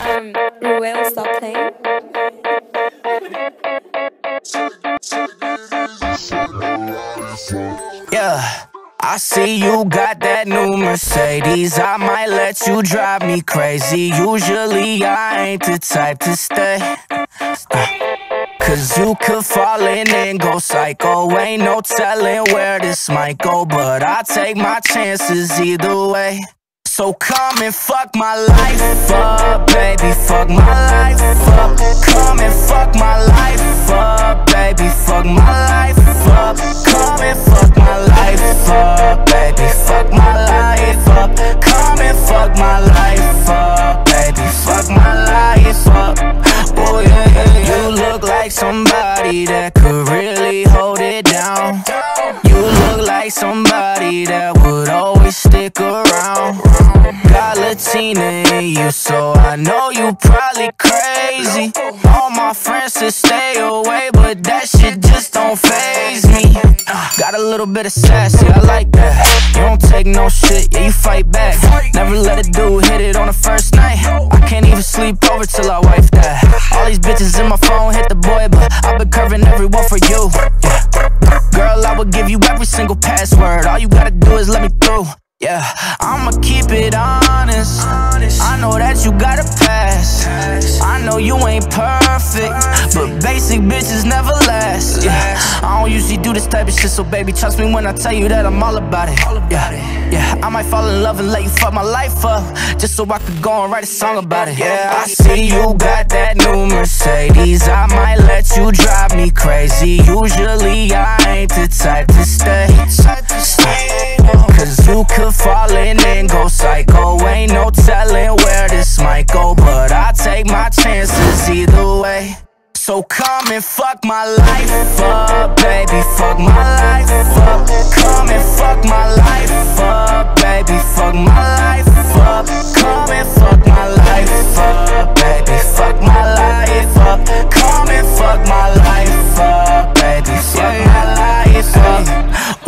Um, Ruel, stop playing. Yeah. I see you got that new Mercedes. I might let you drive me crazy. Usually, I ain't the type to stay. Cause you could fall in and go psycho. Ain't no telling where this might go, but I take my chances either way. So come and fuck my life up, baby. Fuck my life up. Come and fuck my life up, baby. Fuck my life up. Come and fuck my life up, baby. Fuck my life up. Come and fuck my life up, baby. Fuck my life up. Oh yeah, yeah, yeah. You look like somebody Got Latina in you, so I know you probably crazy. All my friends to stay away, but that shit just don't faze me. Got a little bit of sass, sassy, I like that. You don't take no shit, yeah, you fight back. Never let a dude hit it on the first night. I can't even sleep over till I wife that. All these bitches in my phone hit the boy, but I've been curving everyone for you. Yeah. Girl, I would give you every single password. All you gotta do is let me through. Yeah, I'ma keep it honest. I know that you got a pass. I know you ain't perfect, but basic bitches never last. Yeah, I don't usually do this type of shit, so baby, trust me when I tell you that I'm all about it. Yeah, yeah, I might fall in love and let you fuck my life up, just so I could go and write a song about it. Yeah, I see you got that new Mercedes. I might let you drive me crazy. Usually I ain't the type to stay. So come and fuck my life up, baby. Fuck my life up. Come and fuck my life up, baby. Fuck my life up. Come and fuck my life up, baby. Fuck my life up. Come and fuck my life up, baby. Fuck my life up.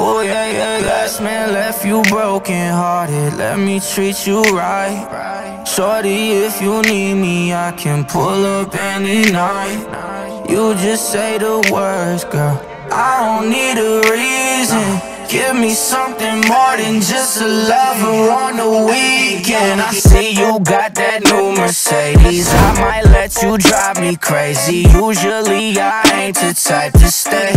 Oh yeah, yeah, last man left you broken hearted. Let me treat you right. Shorty, if you need me, I can pull up any night. You just say the words, girl. I don't need a reason. Give me something more than just a lover on the weekend. I see you got that new Mercedes. I might let you drive me crazy. Usually I ain't the type to stay.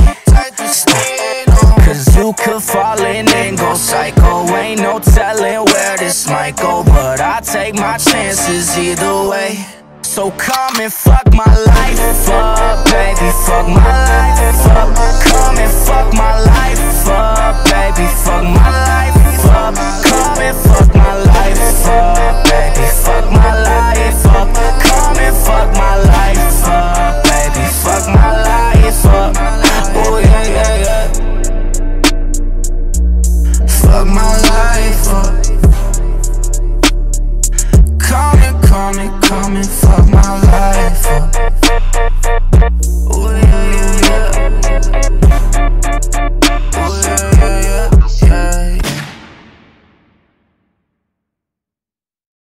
Cause you could fall in and go psycho. Ain't no telling where this might go, but I take my chances either way. So come and fuck my life up, baby, fuck my life up. Come and fuck my life up, baby, fuck my life up. Come and fuck my life up, baby, fuck my life up. Come and fuck my life up, baby, fuck my life up. Oh yeah, yeah, yeah. Fuck my life up. Come and, come and, come and fuck